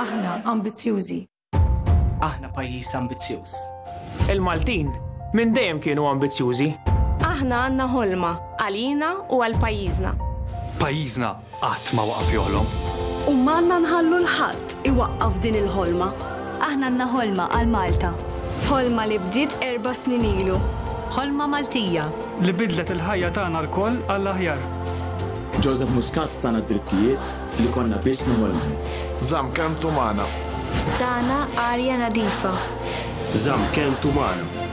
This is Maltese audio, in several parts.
Aħna ambizzjużi. Aħna pajjiż ambizzjuż. Il-Maltin minn dejjem kienu ambizzjużi. Aħna għandna ħolma għalina u għal pajjiżna. Pajjiżna Qatt ma waqaf joħlom. U m'għandna nħallu 'l ħadd iwaqqaf din il-ħolma. Aħna għandna ħolma għal Malta. Ħolma li bdiet erba' snin ilu. Ħolma Maltija. Li biddlet il-ħajja tagħna lkoll għall-aħjar. Joseph Muscat tana d-drittijiet li konna biss noħolmu. Żamm kelmtu magħna. Tana arja nadifa. Żamm kelmtu magħna.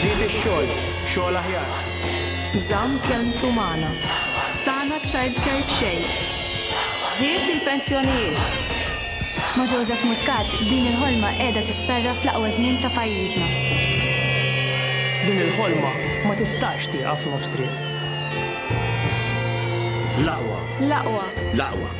Żid ix-xogħol, xogħol aħjar. Żamm kelmtu magħna. Tana ċ-childcare b'xejn. Żied il-pensjonijiet. Ma' Joseph Muscat din il-ħolma qiegħda tissarraf fl-aqwa żmien ta' pajjiżna. Din il-ħolma ma tistax tieqaf f'nofs triq. L-aqwa. L-aqwa. L-aqwa.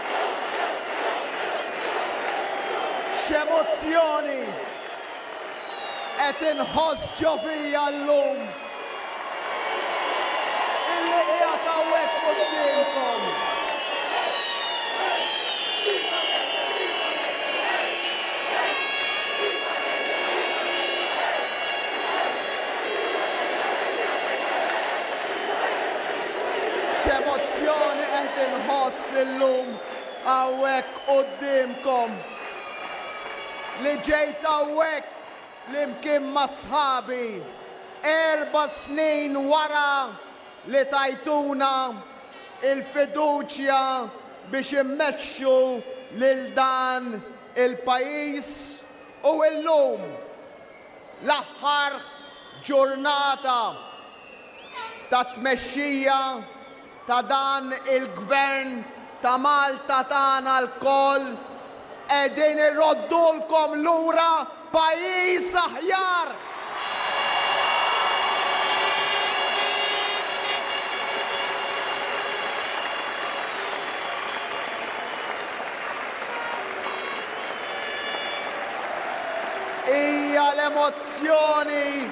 X'emozzjoni qed inħoss ġo fija llum illi qiegħed hawnhekk quddiemkom. X'emozzjoni qed inħoss illum hawnhekk quddiemkom, li ġejt hawnhekk flimkien ma' sħabi erba' snin wara li tajtuna l-fiduċja biex immexxu lil dan il-pajjiż u illum l-aħħar ġurnata ta' tmexxija ta' dan il-Gvern ta' Malta tagħna lkoll, qegħdin irroddulkom lura pajjiż aħjar! Hija l-emozzjoni.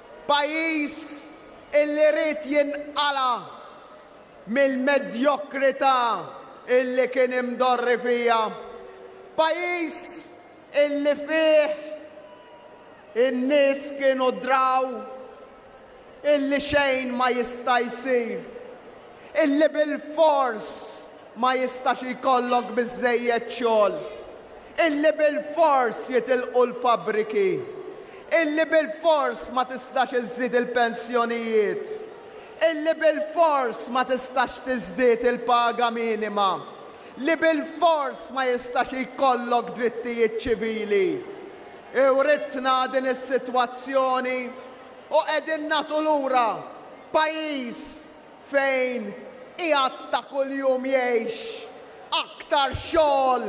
Pajjiż illi ried jinqala' mill-medjokrità illi kien imdorri fiha. Pajjiż illi fih in-nies kienu draw illi xejn ma jista' jsir, illi bilfors ma jistax jkollok biżżejjed xogħol, Illi bilfors jitilqu l-fabbriki. Illi bilfors ma tistax iżżid il-pensjonijiet. Illi bilfors ma tistax tiżdied il-paga minima. Li bilfors ma jistax jkollok drittijiet ċivili. Iwritna din is-sitwazzjoni u qegħdin nagħtu lura pajjiż fejn qiegħed ta' kuljum jgħix, aktar xogħol,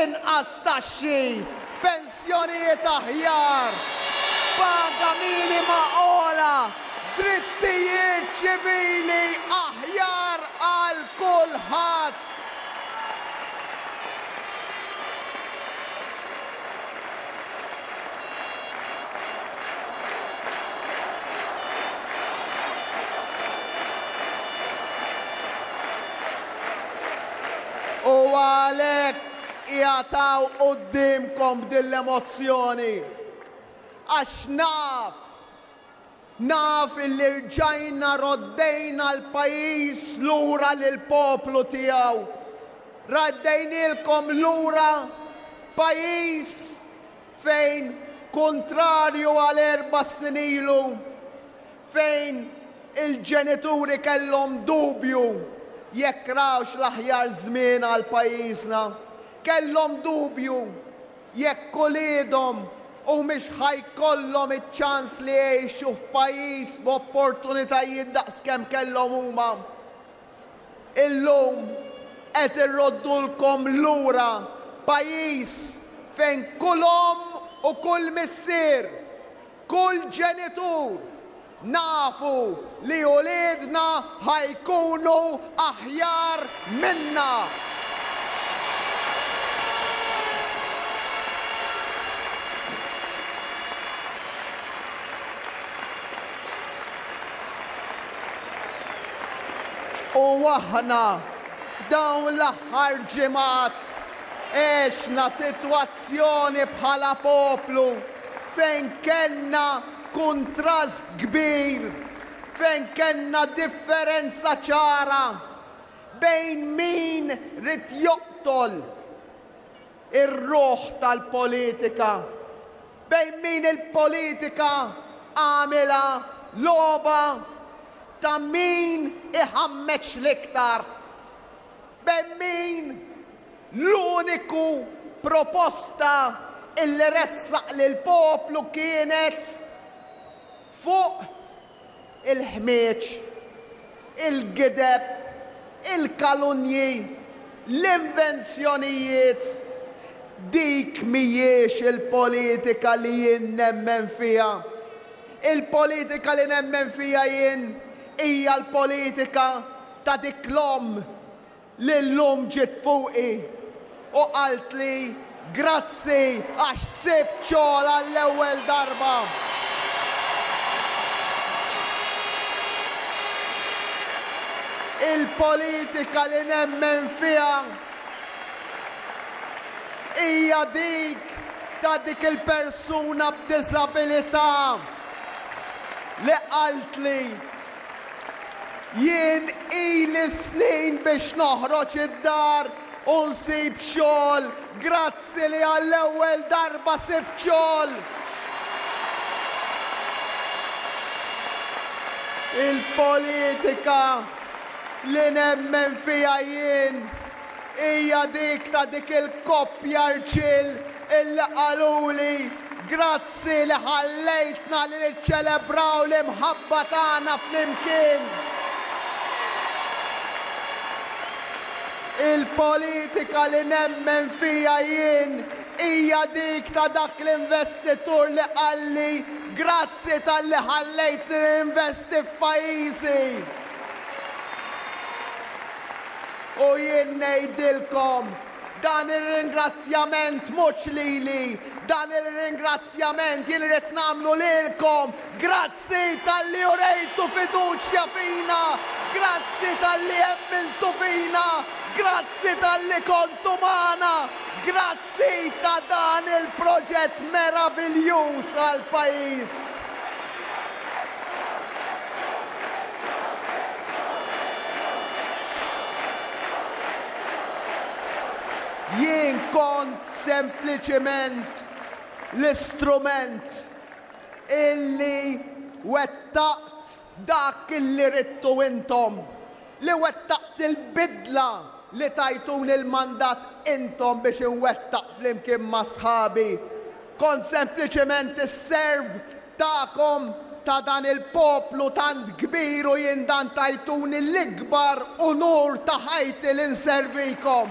inqas taxxi, pensjonijiet aħjar, paga minima ogħla, drittijiet ċivili aħjar għal kulħadd. U għalhekk qiegħed hawn quddiemkom b'din l-emozzjoni għax naf, naf illi rġajna roddejna l-pajjiż lura lill-poplu tiegħu, raddejnielkom lura pajjiż fejn, kuntrarju għal erba' snin ilu fejn il-ġenituri kellhom dubju jekk rawx l-aħjar żmien għal pajjiżna, kellhom dubju jekk uliedhom humiex ħa jkollhom iċ-ċans li jgħixu f'pajjiż b'opportunitajiet daqs kemm kellhom huma. Illum qed irroddulkom lura pajjiż fejn kull omm u kull missier, kull ġenitur, nafu li uliedna ħa jkunu aħjar minna. U aħna f'dawn l-aħħar ġimgħat għexna sitwazzjoni bħala poplu fejn kellna kuntrast kbir, fejn kellna differenza ċara bejn min ried joqtol, Ir-ruħ tal-politika. Bejn min il-politika għamilha logħba ta' min iħammeġ l-iktar. Bejn min l-uniku proposta illi ressaq lill-poplu kienet fuq il-ħmieġ, il-gideb, il-kalunji, l-invenzjonijiet, dik mhijiex il-politika li jien nemmen fiha. Il-politika li nemmen fiha jien hija l-politika ta' dik l-omm. L-omm ġiet fuqi u qaltli grazzi għax sibt xogħol għall-ewwel darba. Il-politika li nemmen fiha hija dik ta' dik il-persuna b'diżabilità li qaltli Jien ili snin biex noħroġ id-dar u nsib xogħol, grazzi li għall-ewwel darba sibt xogħol. Il-politika li nemmen fiha jien Hija dik ta' dik il-koppja rġiel illi qaluli, Grazzi li ħallejtna li niċċelebraw l-imħabba tagħna flimkien. Il-politika li nemmen fiha jien hija dik ta' dak l-investitur li qalli, Grazzi talli ħallejtni ninvesti f'pajjiżi. U jien ngħidilkom, dan ir-ringrazzjament mhux lili, dan ir-ringrazzjament jien irrid nagħmlu lilkom, grazzi talli urejtu fiduċja fina, grazzi talli emmintu fina, grazzi talli kontu magħna, grazzi. Sid ta' dan il-proġett meraviljuż għall-pajjiż. Jien kont sempliċiment l-istrument illi wettaqt Dak li ridtu intom, li wettaqt il-bidla li tajtuni l-mandat intom biex inwettaq flimkien ma' sħabi. Kont sempliċement is-serv tagħkom, ta' dan il-poplu tant kbir u jien dan tajtuni l-ikbar unur ta' ħajti li nservikom.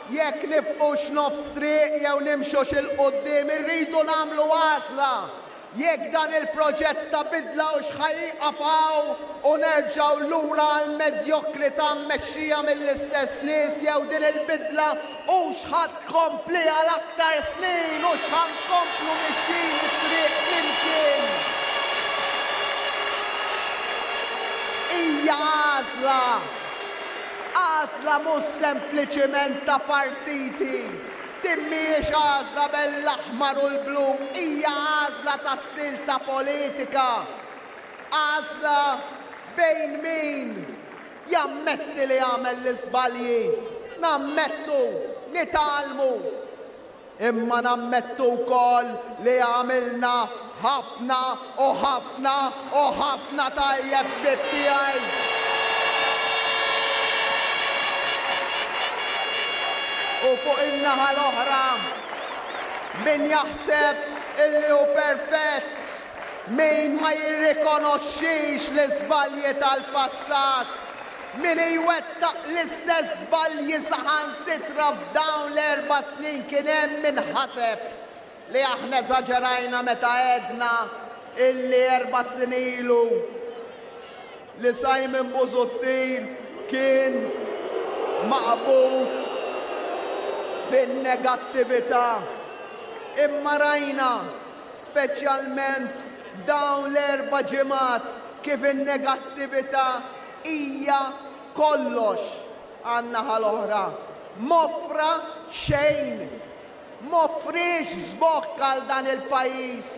Jekk nifqux nofs triq jew nimxux 'il quddiem irridu nagħmlu għażla, jekk dan il-proġett ta' bidla hux ħa jieqaf hawn u nerġgħu lura għall-medjokrità mmexxija mill-istess nies jew din il-bidla hux ħa tkompli għal aktar snin hux ħa nkomplu mixjin it-triq flimkien. Hija għażla. Għażla mhux sempliċiment ta' partiti. Din mhijiex għażla bejn l-aħmar u l-blu, hija għażla ta' stil ta' politika. Għażla bejn min jammetti li għamel l-iżbalji, nammettu, nitgħallmu. Imma nammettu wkoll li għamilna ħafna u ħafna u ħafna tajjeb ftit tiegħi. U fuq in-naħa l-oħra, min jaħseb illi hu perfett, min ma jirrikonoxxix l-iżbalji tal-passat, Min iwettaq l-istess żbalji saħansitra f'dawn l-erba' snin kien hemm min ħaseb li aħna eżaġerajna meta għedna illi erba' snin ilu li Simon Busuttil kien maqbud fin-negattività. Imma rajna, speċjalment f'dawn l-erba' ġimgħat, kif in-negattività hija kollox għan-naħa l-oħra. M'offra xejn. M'offriex żbokk għal dan il-pajjiż.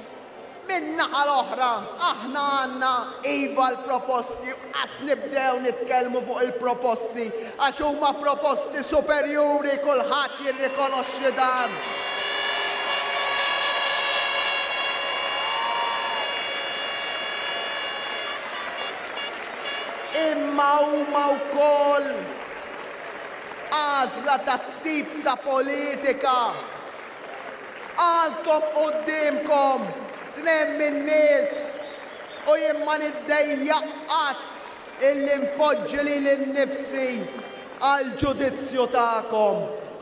Min-naħa l-oħra, aħna għandna iva l-proposti u qas nibdew nitkellmu fuq il-proposti għax huma proposti superjuri kulħadd jirrikonoxxi dan. imma huma wkoll għażla tat-tip ta' politika. Għandkom quddiemkom tnejn min-nies u jien ma niddejjaq qatt illi npoġġi lili nnifsi għall-ġudizzju tagħkom,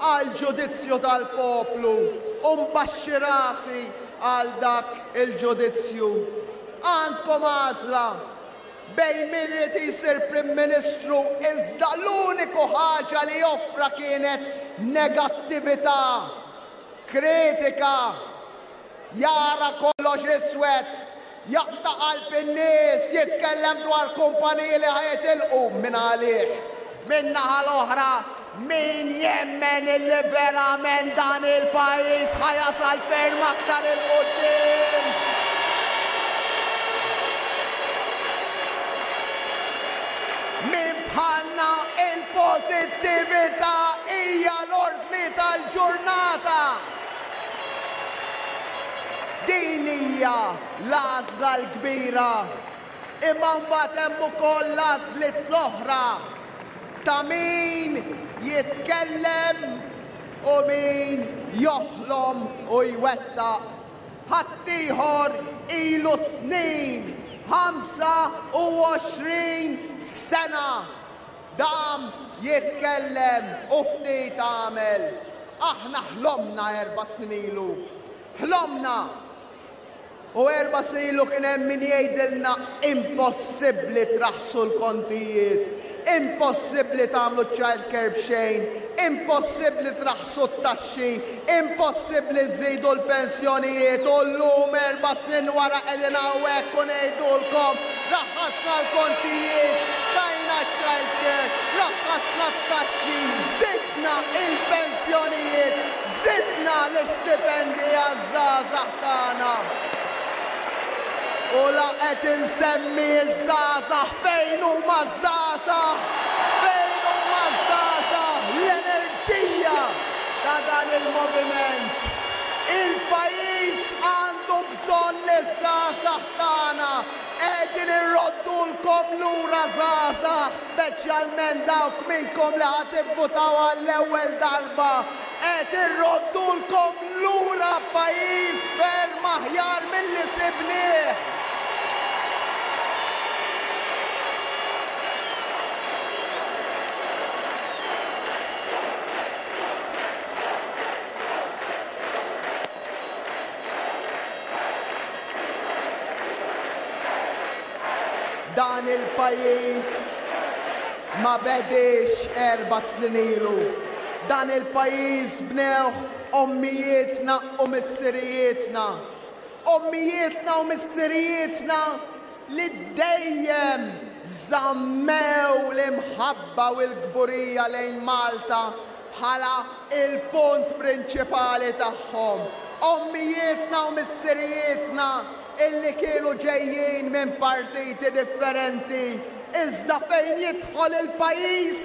għall-ġudizzju tal-poplu u nbaxxi rasi għal dak il-ġudizzju. Għandkom għażla bejn min ried isir Prim Ministru iżda l-uniku ħaġa li offra kienet negattività, kritika, jara kollox iswed, jaqta' qalb in-nies, jitkellem dwar kumpaniji li ħa jitilqu minn għalih. Min-naħa l-oħra, Min jemmen illi verament dan il-pajjiż ħa jasal ferm aktar 'il quddiem, min bħalna il-pożittività hija l-ordni tal-ġurnata. Din hija l-għażla l-kbira, imma mbagħad hemm ukoll l-għażliet l-oħra. Ta' min jitkellem u min joħlom u jwettaq. Ħaddieħor ilu snin, 25 sena, dam jitkellem u ftit għamel. Aħna ħlomna erba' snin ilu. Ħlomna! U erba' snin ilu kien hemm min jgħidilna impossibbli traħħsu l-kontijiet, impossibbli tagħmlu ċ-childcare b'xejn, impossibbli traħħsu t-taxxi, impossibbli żżidu l-pensjonijiet u llum erba' snin wara qegħdin hawnhekk u ngħidulkom raħħasna l-kontijiet, tajna ċ-childcare, raħħasna t-taxxi, żidna l-pensjonijiet, żidna l-istipendi għal Żgħażagħ tagħna. U la qed insemmi ż-żgħażagħ fejn huma ż-żgħażagħ, fejn huma ż-żgħażagħ, l-enerġija ta' dan il-moviment. Il-pajjiż għandu bżonn liż-żgħażagħ tagħna. Qegħdin irroddulkom lura żgħażagħ, speċjalment dawk minnkom li ħa tivvutaw għall-ewwel darba. Qed irroddulkom lura pajjiż ferm aħjar milli sibnieh! Dan il-pajjiż ma bediex erba' snin ilu. Dan il-pajjiż bnewh ommijietna u missirijietna. Ommijietna u missirijietna li dejjem żammew l-imħabba u l-kburija lejn Malta bħala l-punt prinċipali tagħhom. Ommijietna u missirijietna illi kienu ġejjin minn partiti differenti iżda fejn jidħol il-pajjiż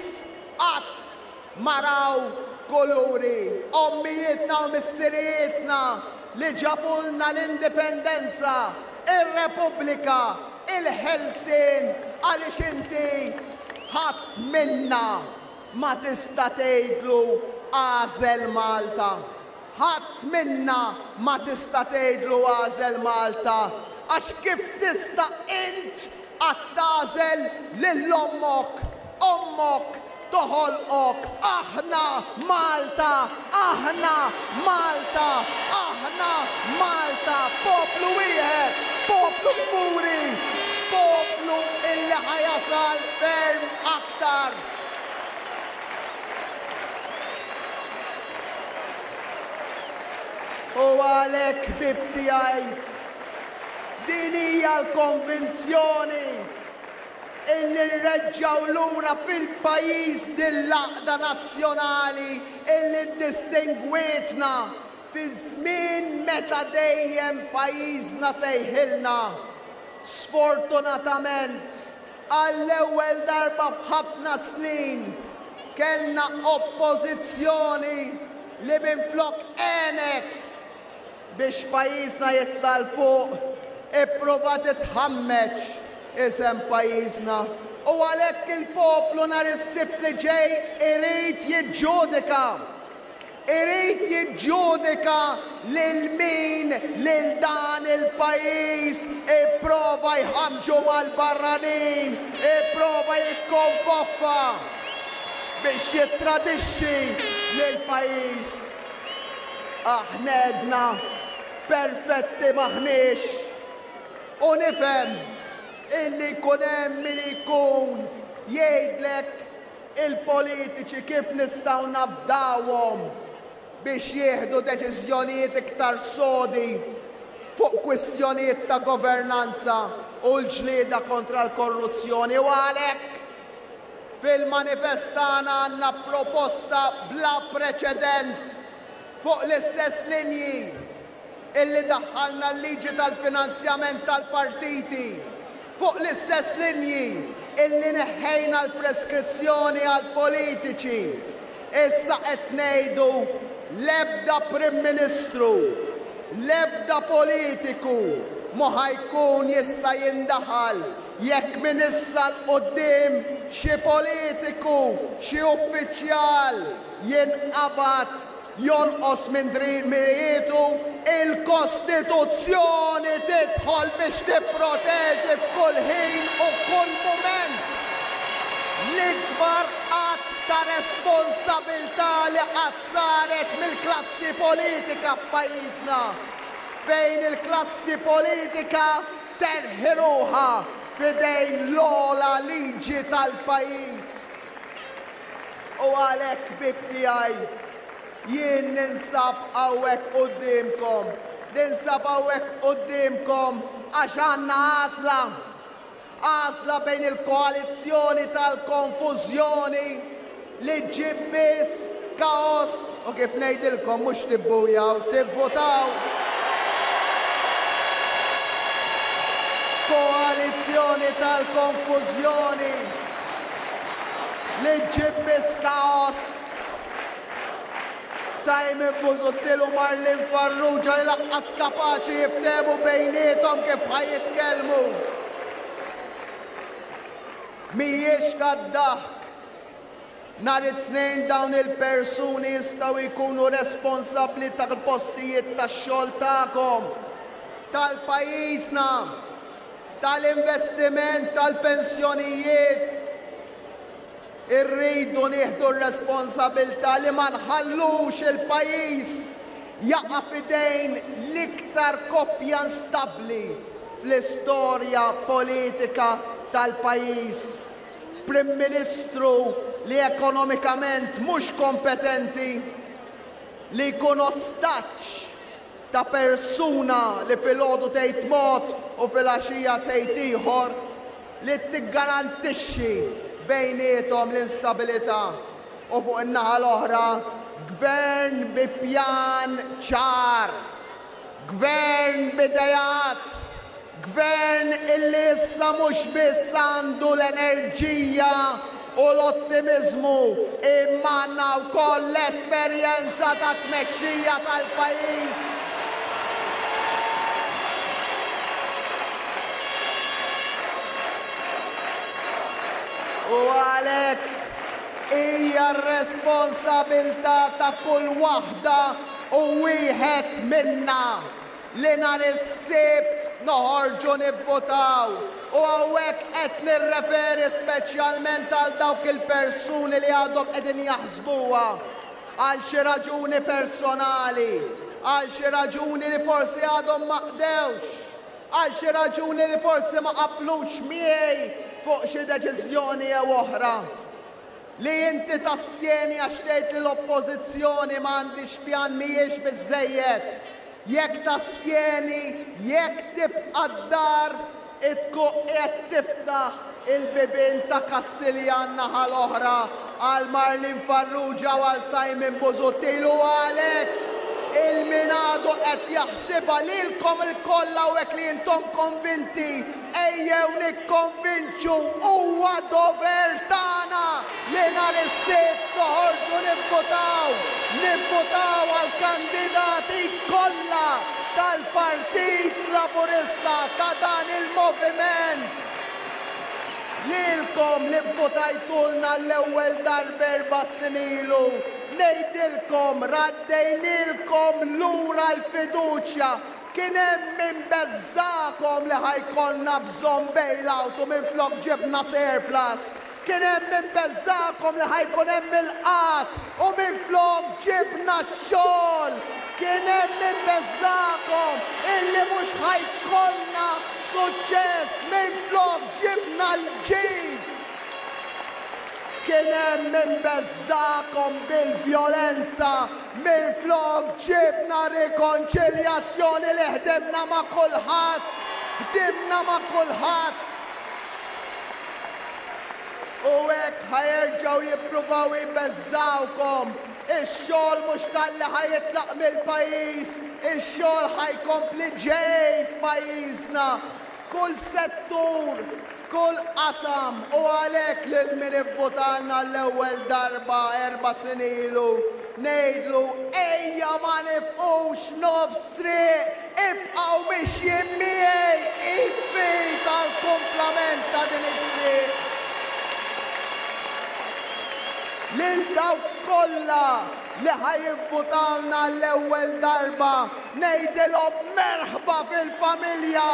qatt Mara u kuluri, ommijietna u missirijietna li ġabulna l-Indipendenza, ir-Repubblika, il-Ħelsien għaliex inti ħadd minna ma tista' tgħidlu agħżel Malta. Ħadd minna ma tista' tgħidlu agħżel Malta għax kif tista' int Qatt tagħżel lil ommok, ommok toħolqok Aħna Malta, aħna Malta, aħna Malta Poplu wieħed, poplu kburi, poplu illi ħa jasal ferm aktar. U għalhekk ħbieb tiegħi, Din hija l-konvinzjoni illi nreġġgħu lura fil-pajjiż din l-għaqda nazzjonali illi ddistingwietna fi żmien meta dejjem pajjiżna sejħilna, sfortunatament, għall-ewwel darba f'ħafna snin, kellna Oppożizzjoni li minflok għenet, Biex pajjiżna jitla' 'l fuq, ipprova titħammeġ isem pajjiżna. U għalhekk il-poplu nhar is-Sibt li ġej irid jiġġudika. Irid jiġġudika lil min lil dan il-pajjiż ipprova jħammġu mal-barranin, ipprova jikkonfoffa biex jittradixxi lill-pajjiż. Aħna għedna perfetti m'aħniex u nifhem illi jkun hemm min ikun jgħidlek il-politiċi kif nistgħu nafdawhom biex jieħdu deċiżjonijiet iktar sodi fuq kwistjonijiet ta' governanza u l-ġlieda kontra l-korruzzjoni u għalhekk Fil-manifest tagħna għandna proposta bla preċedent fuq l-istess linji illi daħħalna l-liġi tal-finanzjament tal-partiti, fuq l-istess linji illi neħħejna l-preskrizzjoni għall-politiċi. Issa qed ngħidu l-ebda Prim Ministru, l-ebda politiku mhu ħa jkun jista' jindaħal Jekk minn issa 'l quddiem xi politiku, xi uffiċjal jinqabad jonqos minn drimirijitu, il-Kostituzzjoni tidħol biex tipproteġi f'kull ħin u f'kull mument l-ikbar att ta' responsabilità li qatt saret mill-klassi politika f'pajjiżna, fejn il-klassi politika terħi ruħha f'idejn l-ogħla liġi tal-pajjiż. U għalhekk ħbieb tiegħi, jien ninsab hawnhekk quddiemkom, ninsab hawnhekk quddiemkom għax għandna għażla, għażla bejn il-koalizzjoni tal-konfużjoni, li ġġib biss kaos u kif ngħidilkom mhux tibbujaw, tivvutaw koalizzjoni tal-konfużjoni li ġġib biss kaos. Simon Busuttil u Marlene Farrugia li laqqas kapaċi jiftehmu bejniethom kif ħa jitkellmu. Mhijiex tad-daħk. Nhar it-Tnejn dawn il-persuni jistgħu jkunu responsabbli tal-postijiet tax-xogħol tagħkom, tal-pajjiżna, tal-investiment, tal-pensjonijiet. Irridu nieħdu r-responsabilità li ma nħallux il-pajjiż jaqa' f'idejn l-iktar koppja instabbli fl-istorja politika tal-pajjiż. Prim Ministru li ekonomikament mhux kompetenti li jkun ostaġġ ta' persuna li filgħodu tgħid mod u filgħaxija tgħid ieħor li tiggarantixxi bejniethom l-instabilità u fuq in-naħa l-oħra Gvern bi pjan ċar, Gvern b'ideat. Gvern illi issa mhux biss għandu l-enerġija u l-ottimiżmu imma għandna wkoll l-esperjenza tat-tmexxija tal-pajjiż. U għalhekk hija r-responsabilità ta' kull waħda u wieħed minna li nhar is-Sibt noħorġu nivvutaw u hawnhekk qed nirreferi speċjalment għal dawk il-persuni li għadhom qegħdin jaħsbuha għal xi raġuni personali, għal xi raġuni li forsi għadhom ma qdewx, għal xi raġuni li forsi ma qablux miegħi fuq xi deċiżjoni jew oħra. li inti tastjeni għax tgħid li l-Oppożizzjoni ma għandhiex pjan mhijiex biżżejjed. Jekk tastjeni, jekk tibqa' d-dar, tkun qiegħed tiftaħ il-bibien ta' Kastilja n-naħa l-oħra għal Marlene Farrugia u għal Simon Busuttil u għalhekk il-min għadu qed jaħsibha lilkom ilkoll hawnhekk li intom konvinti Ejjew nikkonvinċu, huwa dover tagħna li nhar is-Sibt noħorġu nivvutaw, nivvutaw għall-kandidati kollha tal-Partit Laburista, ta' dan il-moviment. Lilkom li vvutajtulna l-ewwel darba erba' snin ilu, ngħidilkom raddejnilkom lura l-fiduċja Kien hemm min beżżagħkom li ħa jkollna bżonn bailout u minflok ġibna surplus. Kien hemm min beżżagħkom li ħa jkun hemm il-qgħad u minflok ġibna x-xogħol. Kien hemm min beżżagħkom illi mhux ħa jkollna suċċess minflok ġibna l-ġid. Kien hemm min beżżagħkom bil-vjolenza Minflok ġibna rikonċiljazzjoni li ħdimna ma' kulħadd, ħdimna ma' kulħadd. U hekk ħa jerġgħu jippruvaw jbeżżgħukom. Ix-xogħol mhux talli ħa jitlaq mill-pajjiż, ix-xogħol ħa jkompli ġej f'pajjiżna. f'kull settur, f'kull qasam u għalhekk lil min ivvutalna għall-ewwel darba erba' snin ilu ngħidlu ejja ma nifqux nofs triq, ibqgħu mixjin miegħi id f'id għall-kumplament ta' din it-triq. Lil dawk kollha li ħa jivvutalna għall-ewwel darba, Ngħidilhom merħba fil-familja,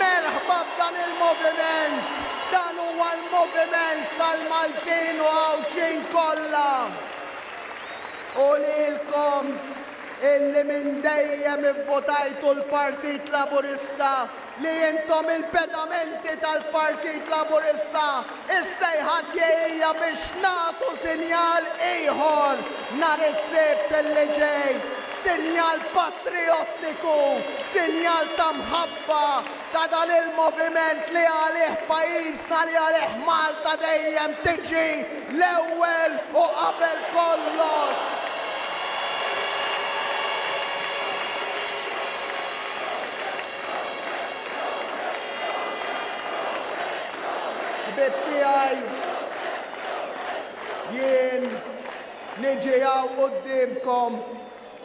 merħba f'dan il-moviment, dan huwa l-moviment tal-Maltin u Għawdxin kollha. U lilkom illi minn dejjem ivvotajtu l-Partit Laburista, Li intom il-pedamenti tal-Partit Laburista, is-sejħa tiegħi hija biex nagħtu sinjal ieħor nhar is-Sibt li ġej, sinjal patrijottiku, sinjal ta' mħabba ta' dan il-moviment li għalih pajjiżna, li għalih Malta dejjem tiġi l-ewwel u qabel kollox. Ħbib tiegħi jien niġi hawn quddiemkom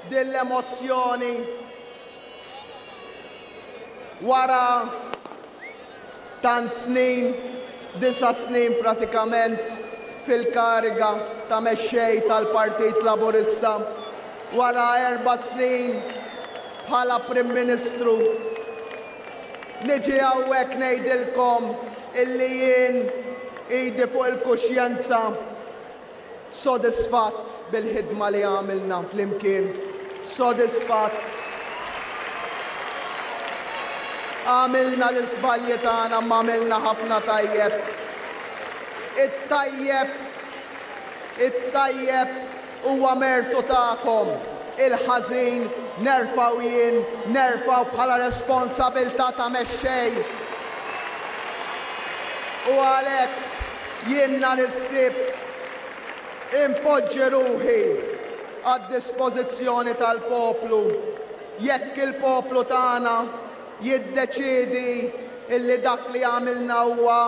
din l-emozzjoni wara Tant snin, disa' snin pratikament, fil-kariga ta' mexxej tal-Partit Laburista, wara erba' snin bħala Prim Ministru, niġi hawnhekk ngħidilkom illi jien idi fuq il-kuxjenza, Sodisfatt bil-ħidma li għamilna flimkien. Sodisfatt. Għamilna l-iżbalji tagħna imma għamilna ħafna tajjeb. It-tajjeb, it-tajjeb huwa mertu tagħkom. Il-ħażin nerfgħu jien, nerfgħu bħala responsabilità ta' mexxej. U għalhekk. Jien nhar is-Sibt inpoġġi ruħi għad-dispożizzjoni tal-poplu jekk il-poplu tagħna jiddeċiedi li dak li għamilna huwa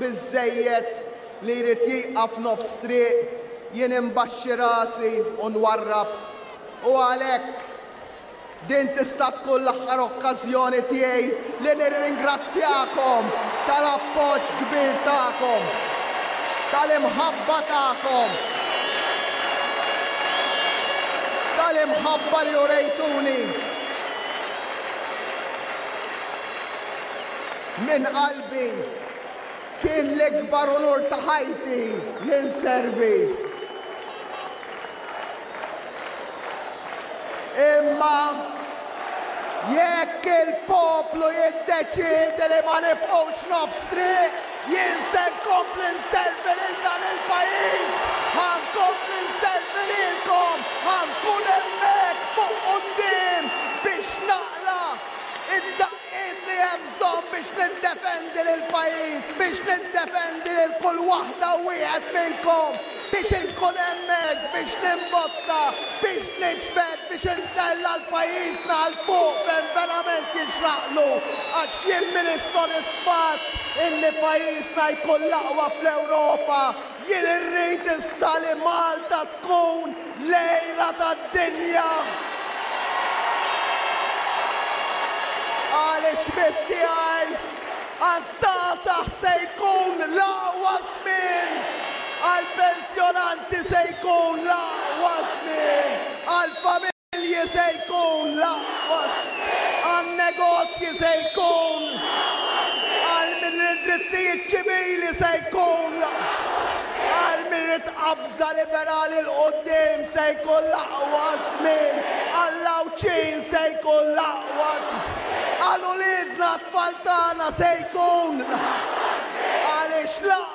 biżżejjed li jrid jieqaf nofs triq, jien inbaxxi rasi u nwarrab u għalhekk, Din tista' tkun l-aħħar okkażjoni tiegħi li nirringrazzjakom tal-appoġġ kbir tagħkom, tal-imħabba tagħkom, tal-imħabba li urejtuni. Minn qalbi. Kien l-ikbar unur ta' ħajti li nservi. Imma jekk il-poplu jiddeċiedi li ma nifqux nofs triq, jien se nkompli nservi lil dan il-pajjiż, ħa nkompli nservi lilkom, ħa nkun hemmhekk fuq quddiem biex naqla' id-daqqa Illi hemm bżonn biex niddefendi lill-pajjiż, biex niddefendi lil kull waħda u wieħed minnkom, biex inkun hemmhekk, biex nimbotta, biex niġbed, biex intella' 'l pajjiżna għal fuq fejn verament jixraqlu, għax jien m'iniex sodisfatt illi pajjiżna jkun l-aqwa fl-Ewropa, Jien irrid issa li Malta tkun l-għira tad-dinja! Qal ix-xbib tiegħi, Għaż-żgħażagħ se jkun l-aqwa żmien, għall-pensjonanti se jkun l-aqwa żmien, għall-familji. Familji se jkun l-aqwa, għan-negozji se jkun agħar minn li d-drittijiet ċivili se jkun agħar minn li tqabża liberali 'l quddiem se jkun l-aqwa żmien għall-Għawdxin se jkun l-aqwa żmien għal uliedna t-tfal tagħna se jkun l-aqwa żmien għaliex l-aqwa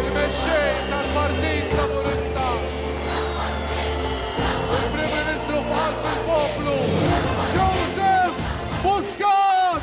il-Mexxej tal-Partit Laburista u l-Prim Ministru f'qalb il-poplu, Joseph Muscat!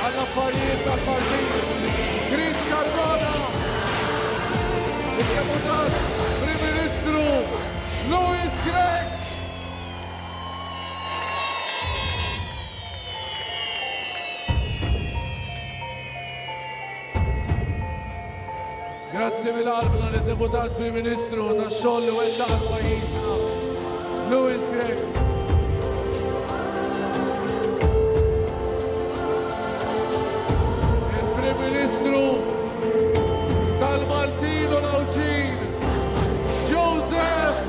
Għall-Affarijiet tal-Partit, Chris Cardona. Id-Deputat Prim Ministru Louis Grech. Grazzi mill-qalbna lid-Deputat Prim Ministru tax-xogħol li wettaq għal pajjiżna, Louis Grech.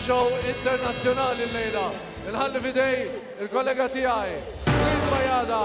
Show internazzjonali llejla. Inħalli f'idej il-kollega tiegħi, Chris Bajada.